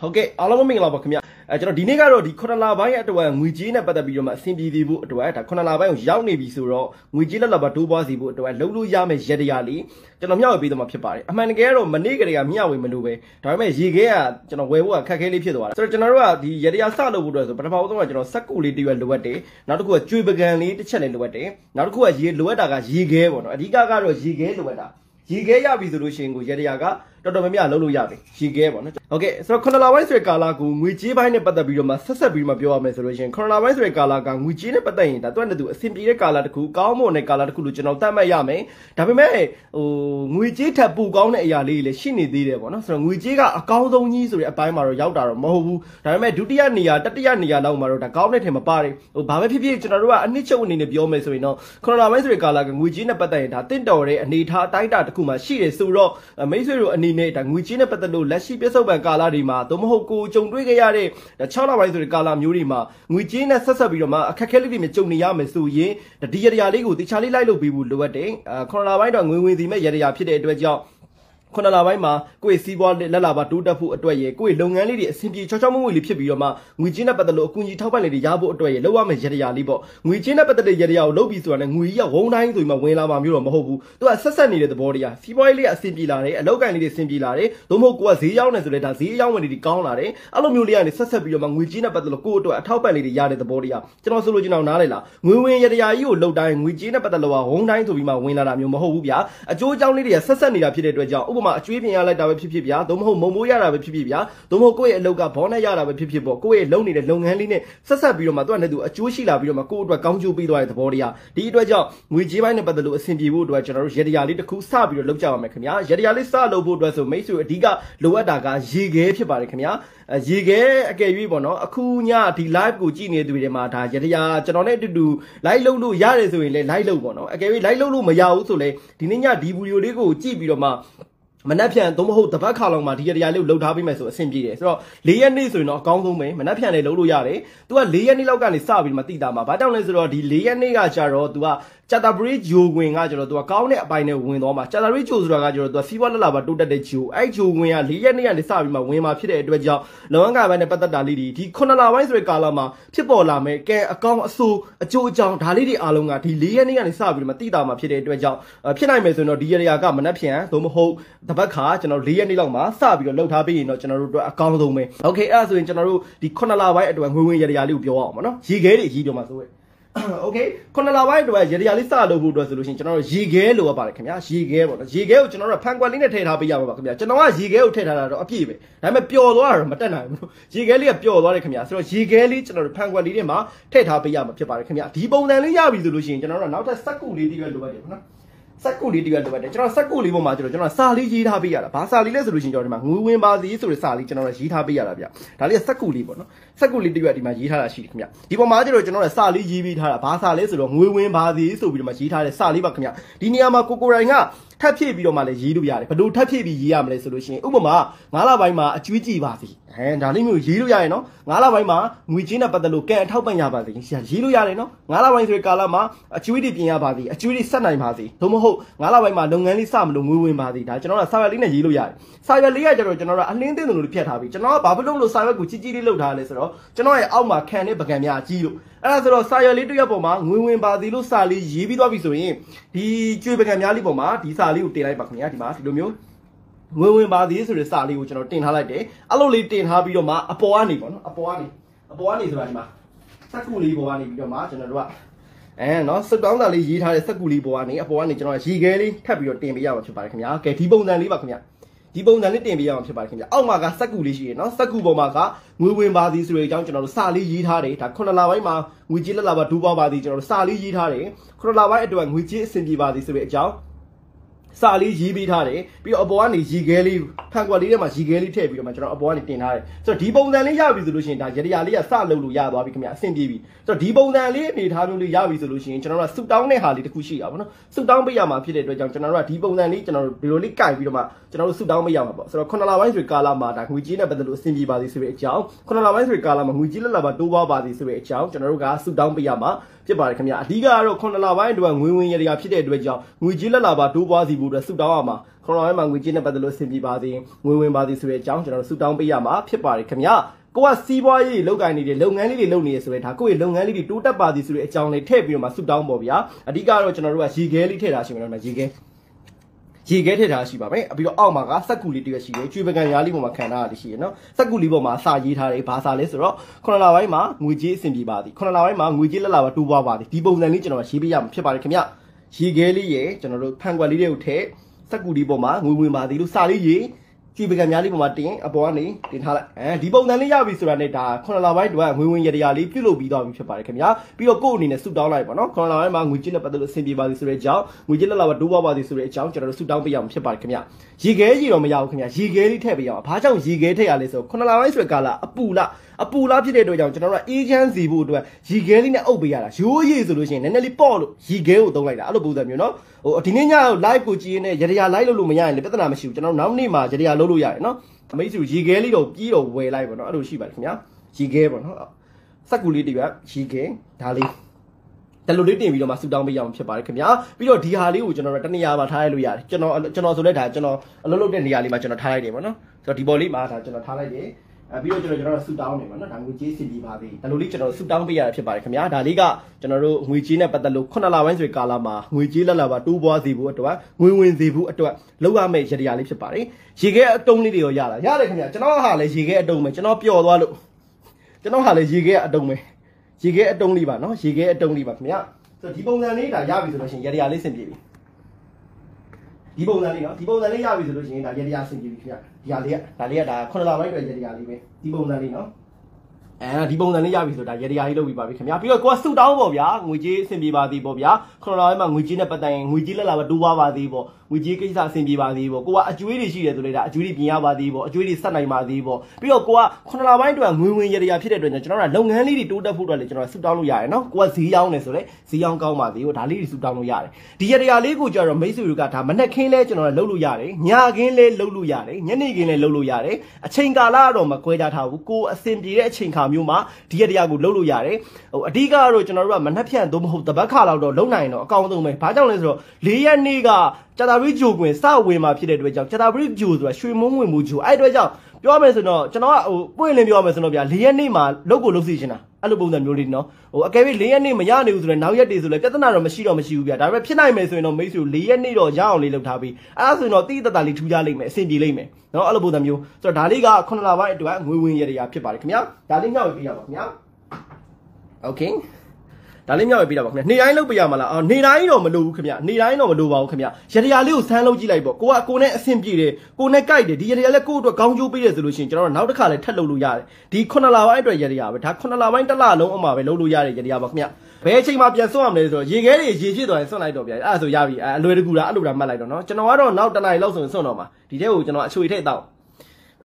ဟုတ်ကဲ့အားလုံးမင်္ဂလာပါခင်ဗျအဲကျွန်တော်ဒီနေ့ကတော့ဒီ9လပိုင်းအတွက်ငွေကြေးနဲ့ပတ်သက်ပြီးတော့မှအဆင်ပြေသေးဖို့အတွက်ဒါ9လပိုင်းကိုရောက်နေပြီဆိုတော့ငွေကြေးလက်လက်ပါတိုးပွားစီဖို့အတွက်လုံးလို့ရမယ့်ရတရားလေးကျွန်တော်မျှဝေပေးသွားမှာဖြစ်ပါတယ်အမှန်တကယ်တော့မနေ့ကလေးကမျှဝေမလို့ပဲဒါပေမဲ့ရေခဲကကျွန်တော်ဝယ်ဖို့ကခက်ခဲလေးဖြစ်သွားတာဆိုတော့ကျွန်တော်တို့ကဒီရတရားစလုပ်ဖို့အတွက်ဆိုပထမဆုံးကကျွန်တော်စက်ကူလေးတရွက်လိုအပ်တယ်နောက်တစ်ခုကကျွေပကံလေးတစ်ချက်လေးလိုအပ်တယ်နောက်တစ်ခုကရေလိုအပ်တာကရေခဲပေါ့နော်အဓိကကတော့ရေခဲလိုအပ်တာရေခဲရပြီဆိုလို့ရှိရင်ကိုရတရားက တော်တော်များများလုံးလို့ရပြီရေခဲပေါ့နော်ဟုတ်ကဲ့ဆိုတော့ခဏလာပိုင်းဆိုတဲ့ကာလာကိုငွေကြေးပိုင်းနဲ့ပတ်သက်ပြီးတော့မှဆက်ဆက်ပြီးမှပြောရမယ်ဆိုလို့ရှိရင်ခဏလာပိုင်းဆိုတဲ့ကာလာကငွေကြေးနဲ့ပတ်သက်ရင်ဒါတွက်တဲ့သူအဆင်ပြေတဲ့ကာလာတစ်ခုကောင်းမွန်တဲ့ကာလာတစ်ခုလို့ကျွန်တော်သတ်မှတ်ရမယ်ဒါပေမဲ့ဟိုငွေကြေးထပ်ပိုကောင်းတဲ့အရာလေးတွေလည်းရှိနေသေးတယ်ပေါ့နော်ဆိုတော့ငွေကြေးကအကောင်းဆုံးကြီးဆိုတဲ့အပိုင်းမှာတော့ရောက်တာတော့မဟုတ်ဘူးဒါပေမဲ့ဒုတိယနေရာတတိယနေရာလောက်မှာတော့ဒါကောင်းတဲ့ထင်မပါတယ်ဟိုဘာပဲဖြစ်ဖြစ်ကျွန်တော်တို့ကအနှစ်ချုပ်အနေနဲ့ပြောမယ်ဆိုရင်တော့ခဏလာပိုင်းဆိုတဲ့ကာလာကငွေကြေးနဲ့ပတ်သက်ရင်ဒါတင့်တော်တဲ့အနေထားအတိုင်းအတာတစ်ခုမှရှိတယ်ဆိုတော့မိတ်ဆွေတို့အနေနဲ့ဒါငွေကြေးနဲ့ပတ်သက်လို့လက်ရှိပြစ္ဆုတ်ပံကာလတွေမှာသို့မဟုတ်ကိုကြုံတွေ့ခဲ့ရတဲ့6လပိုင်းဆိုတဲ့ကာလမျိုးတွေမှာငွေကြေးနဲ့ဆက်ဆက်ပြီးတော့မှအခက်အခဲလေးတွေမြကြုံနေရမယ်ဆိုရင်ဒီရတရားလေးကိုတခြားလေးလိုက်လုပ်ပေးဖို့လိုအပ်တယ်။9လပိုင်းတော့ငွေဝင်စီမဲ့ရတရားဖြစ်တဲ့အတွက်ကြောင့် ခုနလပိုင်းမှာကိုယ့်စီးပွားလက်လာပါတိုးတက်ဖို့အတွက်ရေကိုယ့်လုပ်ငန်းလေးတွေအဆင်ပြေချောချောမွေ့မွေ့လေးဖြစ်ပြီးတော့မှငွေချင်းနဲ့ပတ်သက်လို့အကူအညီထောက်ပံ့လေးတွေရဖို့အတွက်ရေလောက်ရမယ့်ရတရားလေးပေါ့ငွေချင်းနဲ့ပတ်သက်တဲ့ရတရားကိုလုပ်ပြီးဆိုတာနဲ့ငွေကြီးကဝုန်းတိုင်းဆိုပြီးမှဝင်လာမှာမျိုးတော့မဟုတ်ဘူးသူကဆက်ဆက်နေတဲ့သဘောတရားစီးပွားရေးလေးအဆင်ပြေလာတယ်အလောက်ကန်လေးတွေအဆင်ပြေလာတယ်သို့မဟုတ်ကိုကဈေးရောက်နေဆိုလဲဒါဈေးရောက်ဝင်တွေကောင်းလာတယ်အဲ့လိုမျိုးလေးကနေဆက်ဆက်ပြီးတော့မှငွေချင်းနဲ့ပတ်သက်လို့ကိုယ့်အတွက်အထောက်ပံ့လေးတွေရတဲ့သဘောတရားကျွန်တော်ဆိုလို့ကျွန်တော်နားလေလားငွေဝင်ရတရားကြီးကိုလောက်တိုင်းငွေချင်းနဲ့ပတ်သက်လို့ဝုန်းတိုင်းဆိုပြီးမှဝင်လာတာမျိုးမဟုတ်ဘူးဗျာအကျိုးအကြောင်းလေးတွေကဆက်ဆက်နေတာဖြစ်တဲ့အတွက်ကြောင့်ဥပမာအကျွေးပြင်ရလိုက်တာပဲဖြစ်ဖြစ်ဗျာသို့မဟုတ်မုံမိုးရတာပဲဖြစ်ဖြစ်ဗျာသို့မဟုတ်ကိုယ့်ရဲ့အလုပ်ကဘောနဲ့ရတာပဲဖြစ်ဖြစ်ပေါ့ကိုယ့်ရဲ့လုပ်နေတဲ့လုပ်ငန်းလေးနဲ့ဆက်ဆက်ပြီးတော့မှသူကလည်းသူအကျိုးရှိလာပြီးတော့မှကိုယ့်အတွက်ကောင်းကျိုးပေးသွားတဲ့သဘောတရားဒီအတွက်ကြောင့်ငွေကြေးပိုင်းနဲ့ပတ်သက်လို့အဆင်ပြေဖို့အတွက်ကျွန်တော်တို့ရတရားလေးတစ်ခုစပြီးတော့လုပ်ကြပါမယ်ခင်ဗျာရတရားလေးစလုပ်ဖို့အတွက်ဆိုမိတ်ဆွေအဓိကလိုအပ်တာကရေခဲဖြစ်ပါတယ်ခင်ဗျာရေခဲအကယ်၍ပေါ့နော်အခုညဒီ live ကိုကြည့်နေတဲ့သူတွေမှာဒါရတရားကျွန်တော်နဲ့အတူတူ live လုပ်လို့ရတယ်ဆိုရင်လည်း live လုပ်ပေါ့နော်အကယ်၍ live လုပ်လို့မရဘူးဆိုလဲဒီနေ့ညဒီဗီဒီယိုလေးကိုကြည့်ပြီးတော့မှ မနက်ဖြန်သို့မဟုတ်တပတ်ခါလောက်မှာဒီရတရားလေးကိုလှုပ်ထားပေးမယ်ဆိုအဆင်ပြေတယ်ဆိုတော့၄ရက်နေ့ဆိုရင်တော့အကောင်းဆုံးပဲမနက်ဖြန်လေးလှုပ်လို့ရတယ်။ तू က၄ရက်နေ့လောက်ကနေစပြီးမှတိတာမှာဘာကြောင့်လဲဆိုတော့ဒီ၄ရက်နေ့ကကြတော့ तू ကချာတာဘရီဂျိုဝင်ကကျတော့သူကကောင်းတဲ့အပိုင်းနဲ့ဝင်သွားမှာချာတာဘရီဂျိုဆိုတာကကျတော့သူကစီးပွားလက်လာပါတိုးတက်တဲ့ဂျိုအဲ့ဂျိုဝင်က၄ရက်နေ့ကနေစပြီးမှဝင်มาဖြစ်တဲ့အတွက်ကြောင့်လောကပိုင်းနဲ့ပတ်သက်တာလေးဒီ9လပိုင်းဆိုတဲ့ကာလမှာဖြစ်ပေါ်လာမယ်ကဲအကောင်းအဆိုးအကျိုးအကြောင်းဒါလေးတွေအားလုံးကဒီ၄ရက်နေ့ကနေစပြီးမှတိတာမှာဖြစ်တဲ့အတွက်ကြောင့်ဖြစ်နိုင်မယ်ဆိုရင်တော့ဒီရရာကမနှက်ဖြန်သို့မဟုတ်တ ပတ်ခါကျွန်တော်၄ရက်နေ့လောက်မှာစပြီးတော့လှုပ်ထားပြီးရင်တော့ကျွန်တော်တို့အတွက်အကောင်းဆုံးပဲโอเคအဲ့ဒါဆိုရင်ကျွန်တော်တို့ဒီ9လပိုင်းအတွက်ငွေဝင်ရရာလေးကိုပြောအောင်ပါနော်ရေခဲတွေကြီးပြောမှာဆိုရင်โอเคခုနလပိုင်းအတွက်ရေဒီယာလေးစလုပ်ဖို့အတွက်ဆိုလို့ရှိရင်ကျွန်တော်တို့ရေခဲလိုရပါတယ်ခင်ဗျာရေခဲပေါ့နော်ရေခဲကိုကျွန်တော်တို့ဖန်ကွက်လေးနဲ့ထည့်ထားပေးရမှာပါခင်ဗျာကျွန်တော်ကရေခဲကိုထည့်ထားတာတော့အပြည့်ပဲဒါပေမဲ့ပျော်သွားတာတော့မတက်နိုင်ဘူးရေခဲလေးကပျော်သွားတယ်ခင်ဗျာဆိုတော့ရေခဲလေးကျွန်တော်တို့ဖန်ကွက်လေးတွေမှာထည့်ထားပေးရမှာဖြစ်ပါတယ်ခင်ဗျာဒီပုံစံလေးရပြီဆိုလို့ရှိရင်ကျွန်တော်တို့နောက်ထပ်စက်ကူလေးတွေပဲလိုပါတယ်နော် စက်ကူလေးတရွက်လိုအပ်တယ်ကျွန်တော်စက်ကူလေးပေါ်မှာကျွန်တော်ကျွန်တော်စာလေးရေးထားပေးရတာဘာစာလေးလဲဆိုလို့ရှိရင်ကျွန်တော်ဒီမှာငွေဝင်ပါစီဆိုတဲ့စာလေးကျွန်တော်ရေးထားပေးရတာဗျဒါလေးကစက်ကူလေးပေါ့နော်စက်ကူလေးတရွက်ဒီမှာရေးထားတာရှိတယ်ခင်ဗျဒီပေါ်မှာကျွန်တော်ကျွန်တော်စာလေးရေးပြီးထားတာဘာစာလဲဆိုတော့ငွေဝင်ပါစီဆိုပြီးတော့မှရေးထားတဲ့စာလေးပါခင်ဗျဒီနေရာမှာကိုကိုရိုင်ကထပ်ဖြည့်ပြီးတော့မှလည်းရေးလို့ရတယ်ဘယ်လိုထပ်ဖြည့်ပြီးရေးရမလဲဆိုလို့ရှိရင်ဥပမာ9လပိုင်းမှာအကျွေးကြည့်ပါစီ အဲဒါလေးမျိုးရေးလို့ရရင်နော်9လပိုင်းမှာငွေချင်းနဲ့ပတ်သက်လို့ကံအထောက်ပံ့ရပါစေရေးလို့ရတယ်နော်9လပိုင်းဆိုတဲ့ကာလမှာအကျွေးတွေပြင်ရပါစေအကျွေးတွေဆက်နိုင်ပါစေသို့မဟုတ်9လပိုင်းမှာလုပ်ငန်းလေးစမလို့ငွေဝင်ပါစေဒါကျွန်တော်ကစာရွက်လေးနဲ့ရေးလို့ရတယ်စာရွက်လေးကကျတော့ကျွန်တော်ကအလင်းသိန်းလိုဖြတ်ထားပြီးကျွန်တော်ကဘာဖြစ်လို့လို့စာရွက်ကိုကြီးကြီးလေးလုပ်ထားလဲဆိုတော့ကျွန်တော်ရဲ့အောက်မှာခံတဲ့ပကံများကြီးလို့အဲ့ဒါဆိုတော့စာရွက်လေးတစ်ရက်ပေါ်မှာငွေဝင်ပါစီလို့စာလေးရေးပြီးသွားပြီဆိုရင်ဒီကျွေပကံများလေးပေါ်မှာဒီစာလေးကိုတင်လိုက်ပါခင်ဗျာဒီမှာဒီလိုမျိုး ငွေဝင်ပါသည်ဆိုတဲ့စာလေးကိုကျွန်တော်တင်ထားလိုက်တယ်အဲ့လိုလေးတင်ထားပြီးတော့မှအပေါ်ကနေပေါ့နော်အပေါ်ကနေအပေါ်ကနေဆိုတာဒီမှာစက်ကူလေးပေါ်ကနေပြီးတော့မှကျွန်တော်တို့ကအဲနော်စတောင်းတာလေးရေးထားတဲ့စက်ကူလေးပေါ်ကနေအပေါ်ကနေကျွန်တော်ရေခဲလေးထပ်ပြီးတော့တင်ပေးရမှာဖြစ်ပါတယ်ခင်ဗျာကဲဒီပုံစံလေးပါခင်ဗျာဒီပုံစံလေးတင်ပေးရမှာဖြစ်ပါတယ်ခင်ဗျာအောက်မှာကစက်ကူလေးရှိရယ်နော်စက်ကူပေါ်မှာကငွေဝင်ပါသည်ဆိုတဲ့အကြောင်းကျွန်တော်တို့စာလေးရေးထားတယ်ဒါခုနှစ်လပိုင်းမှာငွေကြေးလက်လာပါဒူးပေါပါသည်ကျွန်တော်တို့စာလေးရေးထားတယ်ခုနှစ်လပိုင်းအတွက်ငွေကြေးအဆင်ပြေပါသည်ဆိုတဲ့အကြောင်း စာလေးရေးပေးထားတယ်ပြီးတော့အပေါ်ကနေရီခဲလေးဖန်ကွက်လေးထဲမှာရီခဲလေးထည့်ပြီးတော့မှကျွန်တော်အပေါ်ကနေတင်ထားတယ်ဆိုတော့ဒီပုံစံလေးရပြီဆိုလို့ရှိရင်ဒါရတရားလေးကစလုပ်လို့ရသွားပြီခင်ဗျအဆင်ပြေပြီဆိုတော့ဒီပုံစံလေးအနေထားမျိုးလေးရပြီဆိုလို့ရှိရင်ကျွန်တော်တို့ကဆူတောင်းတဲ့ဟာလေးတစ်ခုရှိတာပေါ့နော်ဆူတောင်းပေးရမှာဖြစ်တဲ့အတွက်ကြောင့်ကျွန်တော်တို့ကဒီပုံစံလေးကျွန်တော်တို့ဒီလိုလေးကင်ပြီးတော့မှကျွန်တော်တို့ဆူတောင်းပေးရမှာပေါ့ဆိုတော့ခုနလပိုင်းဆိုကာလာမှာဒါငွေကြေးနဲ့ပတ်သက်လို့အဆင်ပြေပါသည်ဆိုတဲ့အကြောင်းခုနလပိုင်းဆိုကာလာမှာငွေကြေးလက်လာပါတိုးပွားပါသည်ဆိုတဲ့အကြောင်းကျွန်တော်တို့ကဆူတောင်းပေးရမှာ ဖြစ်ပါတယ်ခင်ဗျအဓိကကတော့ခုနလပိုင်းအတွက်ငွေဝင်ရတရားဖြစ်တဲ့အတွက်ကြောင့်ငွေကြေးလက်လာပါတိုးပွားစီဖို့ဖို့အတွက်ဆုတောင်းရမှာခရိုနာပိုင်းမှာငွေကြေးနဲ့ပတ်သက်လို့အဆင်ပြေပါစေငွေဝင်ပါစေဆိုတဲ့အကြောင်းကျွန်တော်တို့ဆုတောင်းပေးရမှာဖြစ်ပါတယ်ခင်ဗျာကိုကစီးပွားရေးလုပ်ကိုင်နေတဲ့လုပ်ငန်းလေးတွေလုပ်နေရဆိုရဲဒါကိုယ့်ရဲ့လုပ်ငန်းလေးတွေတိုးတက်ပါသည်ဆိုတဲ့အကြောင်းလေးထည့်ပြီးတော့မှဆုတောင်းပေါ်ဗျာအဓိကတော့ကျွန်တော်တို့ကရေခဲလေးထည့်တာရှိမယ်နော်ရေခဲ ရေခဲထည့်ထားရှိပါမယ်။ပြီးတော့အောက်မှာကစက်ကူလေးတစ်ရွက်ရှိတယ်။ကျွေးပကံရားလေးပေါ်မှာခံထားတာရှိတယ်နော်။စက်ကူလေးပေါ်မှာစာရေးထားတယ်။ဘာစာလဲဆိုတော့ခုနလပိုင်းမှာငွေကြေးအဆင်ပြေပါသည်။ခုနလပိုင်းမှာငွေကြေးလက်လာပါတိုးပွားပါသည်။ဒီပုံစံလေးကျွန်တော်ရေးပေးရမှာဖြစ်ပါတယ်ခင်ဗျ။ရေခဲလေးရဲ့ကျွန်တော်တို့ဖန်ကွက်လေးတွေကိုထည့်စက်ကူလေးပေါ်မှာငွေဝင်ပါသည်လို့စာလေးရေး ကျွေးပကံများလေးပေါ်မှာတင်အပေါ်ကနေတင်ထားလိုက်အဲဒီပုံစံလေးရပြီဆိုတာနဲ့ဒါခုနလပိုင်းတော့ငွေဝင်ရတရားလေးပြုတ်လုပ်ပြီးသွားပြီဖြစ်ပါတယ်ခင်ဗျာပြီးတော့ကိုယ့်အနေနဲ့ဆုတောင်းလိုက်ပါနော်ခုနလပိုင်းမှာငွေကြေးနဲ့ပတ်သက်လို့အဆင်ပြေပါသည်ဆိုတဲ့အကြောင်းငွေကြေးလက်လာပါတိုးပွားပါသည်ဆိုတဲ့အကြောင်းကျွန်တော်တို့ဆုတောင်းပေးရမှာဖြစ်ပါတယ်ခင်ဗျာရေခဲကြီးတော့မရဘူးခင်ဗျာရေခဲလေးထည့်ပေးရအောင်ဘာကြောင့်ရေခဲထည့်ရလဲဆိုခုနလပိုင်းဆိုတဲ့ကာလအပူလားအပူလားဖြစ်တဲ့အတွက်ကြောင့်ကျွန်တော်တို့ကအေးချမ်းစီဖို့အတွက်ရီခဲလေးနဲ့အုပ်ပေးရတာရိုးရည်ဆိုလို့ရှိရင်နည်းနည်းလေးပေါ့လို့ရီခဲကိုသုံးလိုက်တာအဲ့လိုပုံစံမျိုးနော် ဟိုဒီနေ့ည live ကိုကြည့်နေရရ live လုပ်လို့မရရင်လည်းပြဿနာမရှိဘူးကျွန်တော်နောက်နေ့မှာရရလုပ်လို့ရတယ်နော်အမိတ်စုရီခဲလေးတော့ပြီးတော့ဝယ်လိုက်ပါနော်အဲ့လိုရှိပါတယ်ခင်ဗျာရီခဲပေါ့နော်စက်ကူလေးတရွက်ရီခဲဒါလေးတလူလေးတင်ပြီးတော့မှဆူတောင်းပေးရအောင်ဖြစ်ပါတယ်ခင်ဗျာပြီးတော့ဒီဟာလေးကိုကျွန်တော်တို့တနေရာမှာထားရလို့ရတယ်ကျွန်တော်ကျွန်တော်ဆိုလဲဒါကျွန်တော်အလုပ်လုပ်တဲ့နေရာလေးမှာကျွန်တော်ထားလိုက်တယ်ပေါ့နော်ဆိုတော့ဒီဘော်လေးမှာဒါကျွန်တော်ထားလိုက်တယ် အဲပြီးတော့ကျွန်တော်ကျွန်တော်ဆူတောင်းနေမှာနော်ဒါငွေကြေးစီပြီးပါသေးဒါလိုလေးကျွန်တော်ဆူတောင်းပေးရတာဖြစ်ပါတယ်ခင်ဗျာဒါလေးကကျွန်တော်တို့ငွေကြေးနဲ့ပတ်သက်လို့ခုနှစ်လပိုင်းဆိုကာလမှာငွေကြေးလက်လာပါတိုးပွားစေဖို့အတွက်ငွေဝင်စေဖို့အတွက်လောက်ရမယ့်ရတရားလေးဖြစ်ပါတယ်ရေခဲအတုံးလေးတွေရောရလာရတယ်ခင်ဗျာကျွန်တော်ဟာလည်းရေခဲအတုံးပဲကျွန်တော်ပျော်သွားလို့ကျွန်တော်ဟာလည်းရေခဲအတုံးပဲရေခဲအတုံးလေးပါနော်ရေခဲအတုံးလေးပါခင်ဗျာဆိုတော့ဒီပုံစံလေးဒါရပြီဆိုလို့ရှိရင်ရတရားလေးဆင်ပြေပြီ ဒီပုံစံလေးနော်ဒီပုံစံလေးရပြီဆိုလို့ရှိရင်ဒါရတရားဆင်ပြေပြီခင်ဗျဒီဟာလေးကဒါလေးကဒါခုနလပိုင်းအတွက်ရတရားလေးပဲဒီပုံစံလေးနော်အဲဒီပုံစံလေးရပြီဆိုဒါရတရားလေးလုပ်ပြီးပါပြီခင်ဗျာပြီးတော့ကိုကစုတောင်းပေါ့ဗျာငွေကြေးအဆင်ပြေပါသည်ပေါ့ဗျာခုနလပိုင်းမှာငွေကြေးနဲ့ပတ်သက်ရင်ငွေကြေးလက်လာပဲတိုးပွားပါသည်ပေါ့ငွေကြေးကိစ္စအဆင်ပြေပါသည်ပေါ့ကိုကအကျွေးတွေရှိတယ်ဆိုလေဒါအကျွေးတွေပြင်ရပါသည်ပေါ့အကျွေးတွေဆက်နိုင်ပါသည်ပေါ့ပြီးတော့ကိုကခုနလပိုင်းအတွက်ငွေဝင်ရတရားဖြစ်တဲ့အတွက်ကျွန်တော်တို့ကလုပ်ငန်းလေးတွေတိုးတက်ဖို့အတွက်လည်းကျွန်တော်စုတောင်းလို့ရတယ်နော်ကိုကဈေးရောင်းနေဆိုလေဈေးရောင်းကောင်းပါသည်ပေါ့ဒါလေးတွေစုတောင်းလို့ရတယ်ဒီရတရားလေးကိုကျတော့မိတ်ဆွေတွေကဒါမနဲ့ခင်းလဲကျွန်တော်တို့လုပ်လို့ရတယ်ညခင်းလဲလုပ်လို့ရတယ်ညနေခင်းလဲလုပ်လို့ရတယ်အချိန်ကာလကတော့မခွဲခြားထားဘူးကိုအဆင်ပြေတဲ့အချိန်ခါမျိုးမှာဒီရတရားကိုလုပ်လို့ရတယ်ဟိုအဓိကကတော့ကျွန်တော်တို့ကမနှက်ဖြန့်သို့မဟုတ်တပတ်ခါလောက်တော့လုံနိုင်တော့အကောင်းဆုံးပဲဘာကြောင့်လဲဆိုတော့၄ရက်နေ့က ကြာတာရီဂျိုကွင်စဝေမှာဖြစ်တဲ့အတွက်ကြောင့်ကြာတာရီဂျိုဆိုတာရွှေမုံငွေမူဂျိုအဲ့အတွက်ကြောင့်ပြောမယ်ဆိုတော့ကျွန်တော်ကဟိုပွင့်လင်းပြောမယ်ဆိုတော့ဗျာ၄ရက်နေ့မှာလုတ်ကိုလုတ်စီချင်တာအဲ့လိုပုံစံမျိုးလေးနော်ဟိုအကယ်၍၄ရက်နေ့မရနိုင်ဘူးဆိုရင်နောက်ရက်တွေဆိုလည်းပြဿနာတော့မရှိတော့မရှိဘူးဗျာဒါပေမဲ့ဖြစ်နိုင်မယ်ဆိုရင်တော့မိတ်ဆွေ၄ရက်နေ့တော့ရအောင်လေးလုပ်ထားပြီးအဲ့ဒါဆိုရင်တော့တိတတလေးထူးကြလိမ့်မယ်အဆင်ပြေလိမ့်မယ်နော်အဲ့လိုပုံစံမျိုးဆိုတော့ဒါလေးက9လပိုင်းအတွက်ငွေဝင်ရတရားဖြစ်ပါတယ်ခင်ဗျာဒါလေးညှောက်ပြရပါခင်ဗျာ Okay ဒါလေးမြောက်ရပြတာပါခင်ဗျနေတိုင်းလုပ်ပြရမှာလားအော်နေတိုင်းတော့မလိုဘူးခင်ဗျနေတိုင်းတော့မလိုပါဘူးခင်ဗျရတရားလေးကိုဆန်းလုပ်ကြည့်လိုက်ပေါ့ကိုကကိုနဲ့အဆင်ပြေတယ်ကိုနဲ့ကြိုက်တယ်ဒီရတရားလေးကိုအတွက်ကောင်းကျိုးပေးတယ်ဆိုလို့ရှိရင်ကျွန်တော်တို့နောက်တစ်ခါလည်းထပ်လုပ်လို့ရတယ်ဒီ9လပိုင်းအတွက်ရတရားပဲဒါ9လပိုင်းတစ်လလုံးအမှပဲလုပ်လို့ရတဲ့ရတရားပါခင်ဗျဘယ်အချိန်မှပြန်စွန့်ရမလဲဆိုတော့ရေခဲတွေရေဖြစ်သွားရင်စွန့်လိုက်တော့ဗျအဲ့ဒါဆိုရပြီအလွယ်တကူလားအဲ့လိုတာမှတ်လိုက်တော့နော်ကျွန်တော်ကတော့နောက်တနင်္လာလောက်ဆိုရင်စွန့်တော့မှာဒီထဲကိုကျွန်တော်အချွေထည့်တော့